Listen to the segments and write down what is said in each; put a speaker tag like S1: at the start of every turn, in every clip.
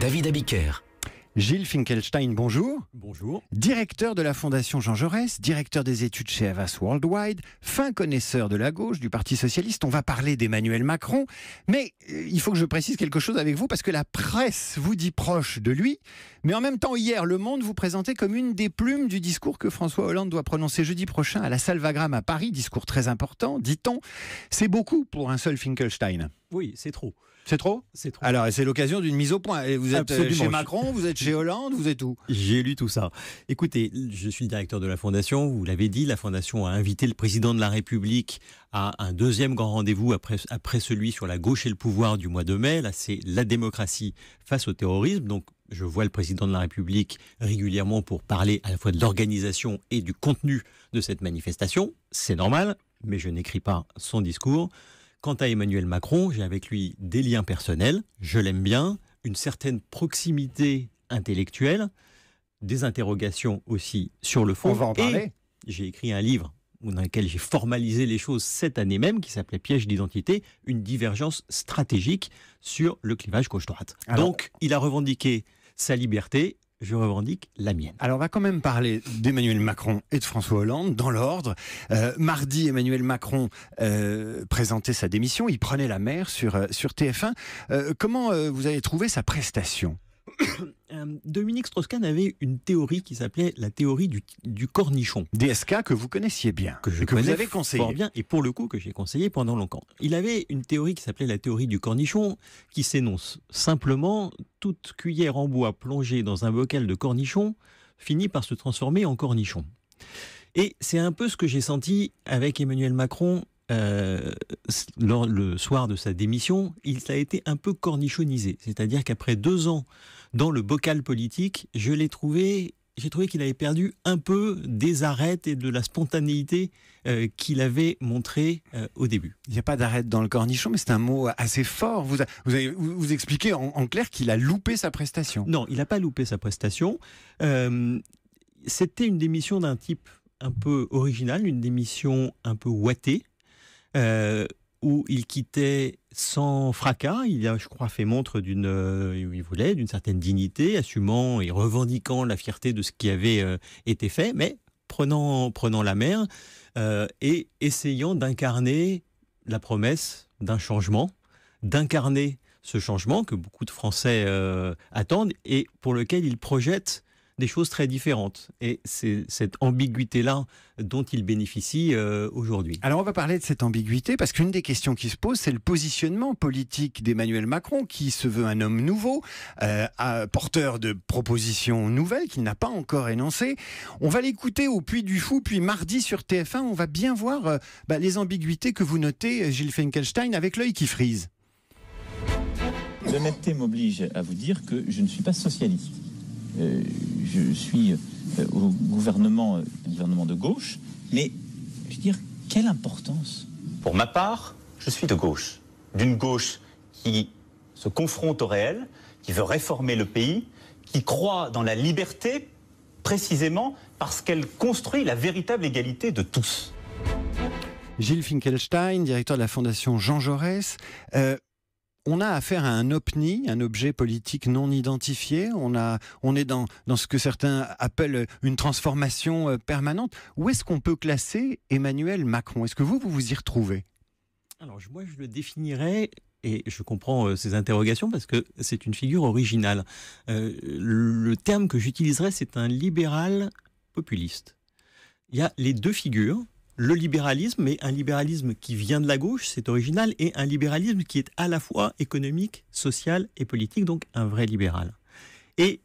S1: David Abiker.
S2: Gilles Finkelstein, bonjour.
S3: Bonjour.
S2: Directeur de la Fondation Jean Jaurès, directeur des études chez Havas Worldwide, fin connaisseur de la gauche, du Parti Socialiste. On va parler d'Emmanuel Macron. Mais euh, il faut que je précise quelque chose avec vous parce que la presse vous dit proche de lui. Mais en même temps, hier, Le Monde vous présentait comme une des plumes du discours que François Hollande doit prononcer jeudi prochain à la Salvagram à Paris. Discours très important, dit-on. C'est beaucoup pour un seul Finkelstein.
S3: Oui, c'est trop.
S2: C'est trop
S3: C'est trop.
S2: Alors, c'est l'occasion d'une mise au point. Et vous êtes euh,
S3: Absolument.
S2: chez Macron, vous êtes chez Hollande, vous êtes où?
S3: J'ai lu tout ça. Écoutez, je suis le directeur de la Fondation. Vous l'avez dit, la Fondation a invité le président de la République à un deuxième grand rendez-vous après, après celui sur la gauche et le pouvoir du mois de mai. Là, c'est la démocratie face au terrorisme. Donc, je vois le président de la République régulièrement pour parler à la fois de l'organisation et du contenu de cette manifestation. C'est normal, mais je n'écris pas son discours. Quant à Emmanuel Macron, j'ai avec lui des liens personnels, je l'aime bien, une certaine proximité intellectuelle, des interrogations aussi sur le fond.
S2: On va en parler.
S3: J'ai écrit un livre dans lequel j'ai formalisé les choses cette année même, qui s'appelait Piège d'identité, une divergence stratégique sur le clivage gauche-droite. Donc, il a revendiqué sa liberté, je revendique la mienne.
S2: Alors, on va quand même parler d'Emmanuel Macron et de François Hollande dans l'ordre. Euh, mardi, Emmanuel Macron euh, présentait sa démission. Il prenait la mer sur, euh, sur TF1. Euh, comment vous avez trouvé sa prestation?
S3: Dominique Strauss-Kahn avait une théorie qui s'appelait la théorie du, du cornichon.
S2: DSK que vous connaissiez bien,
S3: que je
S2: et que vous avez conseillé.
S3: fort bien et pour le coup que j'ai conseillé pendant longtemps. Il avait une théorie qui s'appelait la théorie du cornichon qui s'énonce simplement toute cuillère en bois plongée dans un bocal de cornichon finit par se transformer en cornichon. Et c'est un peu ce que j'ai senti avec Emmanuel Macron euh, lors, le soir de sa démission. Il a été un peu cornichonisé, c'est-à-dire qu'après deux ans dans le bocal politique, je l'ai trouvé j'ai trouvé qu'il avait perdu un peu des arêtes et de la spontanéité euh, qu'il avait montré euh, au début.
S2: Il n'y a pas d'arrêt dans le cornichon, mais c'est un mot assez fort. Vous, a- vous, avez, vous, vous expliquez en, en clair qu'il a loupé sa prestation.
S3: Non, il n'a pas loupé sa prestation. Euh, C'était une démission d'un type un peu original, une démission un peu ouatée, où il quittait sans fracas. Il a, je crois, fait montre d'une, euh, il voulait, d'une certaine dignité, assumant et revendiquant la fierté de ce qui avait euh, été fait, mais prenant, prenant la mer euh, et essayant d'incarner la promesse d'un changement, d'incarner ce changement que beaucoup de Français attendent et pour lequel ils projettent des choses très différentes. Et c'est cette ambiguïté-là dont il bénéficie euh, aujourd'hui.
S2: Alors on va parler de cette ambiguïté parce qu'une des questions qui se pose, c'est le positionnement politique d'Emmanuel Macron, qui se veut un homme nouveau, euh, à- porteur de propositions nouvelles qu'il n'a pas encore énoncées. On va l'écouter au Puy du Fou, puis mardi sur TF1, on va bien voir euh, bah, les ambiguïtés que vous notez, Gilles Finkelstein, avec l'œil qui frise.
S4: L'honnêteté m'oblige à vous dire que je ne suis pas socialiste. Euh, je suis euh, au gouvernement, euh, un gouvernement de gauche, mais je veux dire, quelle importance?
S5: Pour ma part, je suis de gauche. D'une gauche qui se confronte au réel, qui veut réformer le pays, qui croit dans la liberté précisément parce qu'elle construit la véritable égalité de tous.
S2: Gilles Finkelstein, directeur de la Fondation Jean Jaurès. Euh, on a affaire à un OPNI, un objet politique non identifié. On, est dans, ce que certains appellent une transformation euh, permanente. Où est-ce qu'on peut classer Emmanuel Macron? Est-ce que vous, vous vous y retrouvez?
S3: Alors moi, je le définirais, et je comprends euh, ces interrogations parce que c'est une figure originale. Euh, le terme que j'utiliserais, c'est un libéral populiste. Il y a les deux figures, le libéralisme, mais un libéralisme qui vient de la gauche, c'est original, et un libéralisme qui est à la fois économique, social et politique, donc un vrai libéral. Et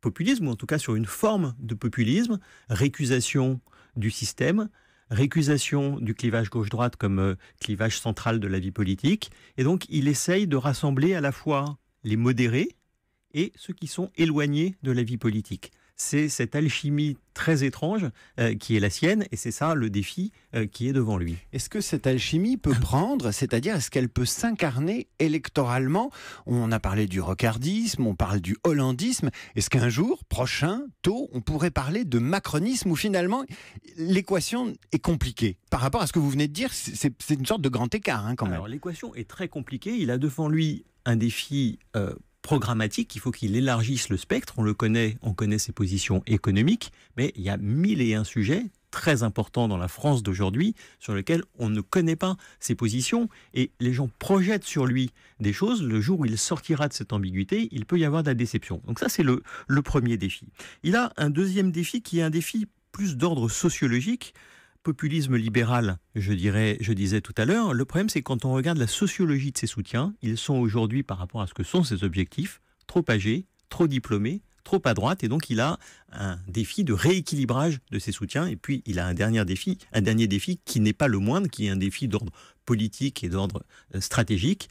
S3: populisme, ou en tout cas sur une forme de populisme, récusation du système, récusation du clivage gauche-droite comme euh, clivage central de la vie politique. Et donc, il essaye de rassembler à la fois les modérés et ceux qui sont éloignés de la vie politique. C'est cette alchimie très étrange euh, qui est la sienne, et c'est ça le défi euh, qui est devant lui.
S2: Est-ce que cette alchimie peut prendre, c'est-à-dire est-ce qu'elle peut s'incarner électoralement? On a parlé du rocardisme, on parle du hollandisme. Est-ce qu'un jour, prochain, tôt, on pourrait parler de macronisme où finalement l'équation est compliquée? Par rapport à ce que vous venez de dire, c'est une sorte de grand écart hein, quand même.
S3: Alors l'équation est très compliquée. Il a devant lui un défi euh, programmatique, il faut qu'il élargisse le spectre. On le connaît, on connaît ses positions économiques, mais il y a mille et un sujets très importants dans la France d'aujourd'hui sur lesquels on ne connaît pas ses positions et les gens projettent sur lui des choses. Le jour où il sortira de cette ambiguïté, il peut y avoir de la déception. Donc ça, c'est le, le premier défi. Il a un deuxième défi qui est un défi plus d'ordre sociologique populisme libéral, je dirais, je disais tout à l'heure, le problème c'est quand on regarde la sociologie de ses soutiens, ils sont aujourd'hui par rapport à ce que sont ses objectifs, trop âgés, trop diplômés, trop à droite, et donc il a un défi de rééquilibrage de ses soutiens, et puis il a un dernier défi, un dernier défi qui n'est pas le moindre, qui est un défi d'ordre politique et d'ordre euh, stratégique.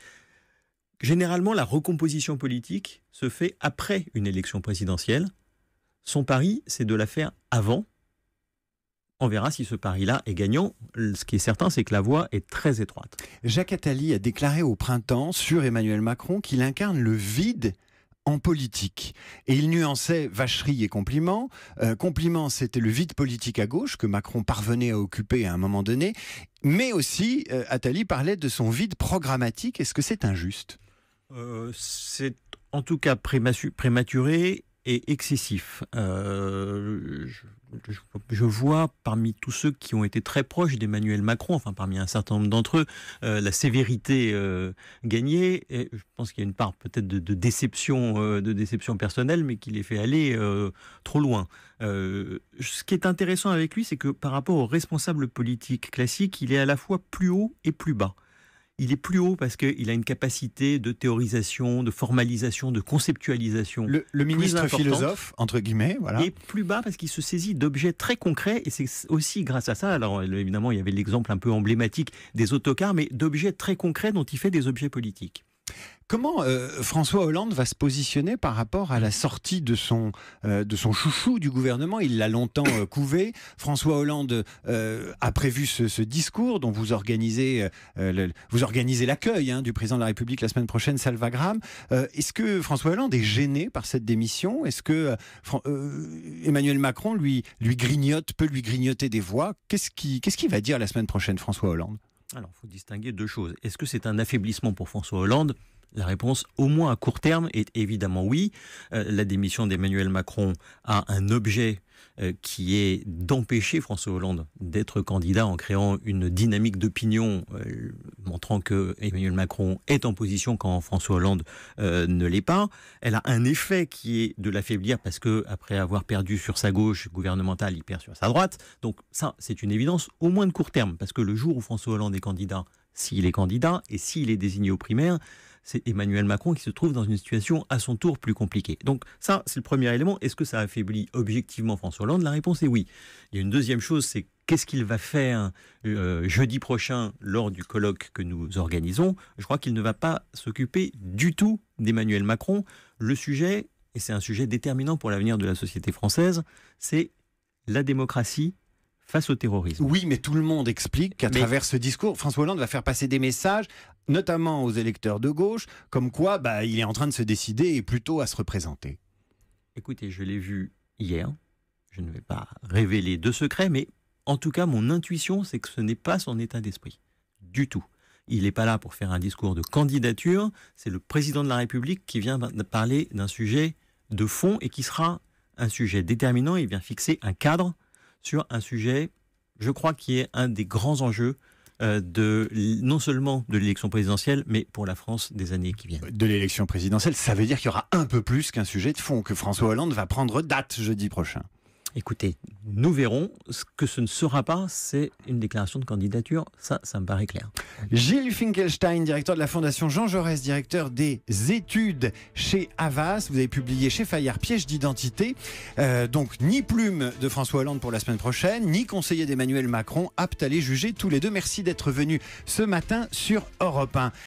S3: Généralement, la recomposition politique se fait après une élection présidentielle. Son pari, c'est de la faire avant, on verra si ce pari-là est gagnant. Ce qui est certain, c'est que la voie est très étroite.
S2: Jacques Attali a déclaré au printemps sur Emmanuel Macron qu'il incarne le vide en politique. Et il nuançait vacherie et compliment. Euh, compliment, c'était le vide politique à gauche que Macron parvenait à occuper à un moment donné. Mais aussi, euh, Attali parlait de son vide programmatique. Est-ce que c'est injuste?
S3: Euh, C'est en tout cas prématuré excessif. Euh, je, vois parmi tous ceux qui ont été très proches d'Emmanuel Macron, enfin parmi un certain nombre d'entre eux, euh, la sévérité euh, gagnée. Et je pense qu'il y a une part peut-être de, déception, de déception personnelle, mais qui les fait aller trop loin. ce qui est intéressant avec lui, c'est que par rapport aux responsables politiques classiques, il est à la fois plus haut et plus bas il est plus haut parce qu'il a une capacité de théorisation, de formalisation, de conceptualisation.
S2: Le, ministre philosophe, entre guillemets, voilà.
S3: Et plus bas parce qu'il se saisit d'objets très concrets, et c'est aussi grâce à ça, alors évidemment il y avait l'exemple un peu emblématique des autocars, mais d'objets très concrets dont il fait des objets politiques.
S2: Comment euh, François Hollande va se positionner par rapport à la sortie de son, euh, de chouchou du gouvernement? Il l'a longtemps euh, couvé. François Hollande a prévu ce, discours dont vous organisez, organisez l'accueil hein, du président de la République la semaine prochaine, Salvagram. Est-ce que François Hollande est gêné par cette démission? Est-ce que Emmanuel Macron lui, lui grignote, peut lui grignoter des voix? Qu'est-ce qu'il va dire la semaine prochaine, François Hollande?
S3: Alors, il faut distinguer deux choses. Est-ce que c'est un affaiblissement pour François Hollande la réponse, au moins à court terme, est évidemment oui. Euh, la démission d'Emmanuel Macron a un objet euh, qui est d'empêcher François Hollande d'être candidat en créant une dynamique d'opinion euh, montrant que Emmanuel Macron est en position quand François Hollande ne l'est pas. Elle a un effet qui est de l'affaiblir parce que après avoir perdu sur sa gauche gouvernementale, il perd sur sa droite. Donc ça, c'est une évidence au moins de court terme parce que le jour où François Hollande est candidat, s'il est candidat et s'il est désigné aux primaires, c'est Emmanuel Macron qui se trouve dans une situation à son tour plus compliquée. Donc ça, c'est le premier élément. Est-ce que ça affaiblit objectivement François Hollande? La réponse est oui. Il y a une deuxième chose, c'est qu'est-ce qu'il va faire euh, jeudi prochain lors du colloque que nous organisons? Je crois qu'il ne va pas s'occuper du tout d'Emmanuel Macron. Le sujet, et c'est un sujet déterminant pour l'avenir de la société française, c'est la démocratie face au terrorisme.
S2: Oui, mais tout le monde explique qu'à travers ce discours, François Hollande va faire passer des messages, notamment aux électeurs de gauche, comme quoi bah, il est en train de se décider et plutôt à se représenter.
S3: Écoutez, je l'ai vu hier. Je ne vais pas révéler de secrets, mais en tout cas, mon intuition, c'est que ce n'est pas son état d'esprit. Du tout. Il n'est pas là pour faire un discours de candidature. C'est le président de la République qui vient parler d'un sujet de fond et qui sera un sujet déterminant. Il vient fixer un cadre sur un sujet, je crois, qui est un des grands enjeux euh, de non seulement de l'élection présidentielle, mais pour la France des années qui viennent.
S2: De l'élection présidentielle, ça veut dire qu'il y aura un peu plus qu'un sujet de fond, que François Hollande va prendre date jeudi prochain.
S3: Écoutez, nous verrons. Ce que ce ne sera pas, c'est une déclaration de candidature. Ça, ça me paraît clair.
S2: Gilles Finkelstein, directeur de la Fondation Jean Jaurès, directeur des études chez Havas. Vous avez publié chez Fayard Piège d'identité. Euh, donc, ni plume de François Hollande pour la semaine prochaine, ni conseiller d'Emmanuel Macron, apte à les juger tous les deux. Merci d'être venu ce matin sur Europe 1.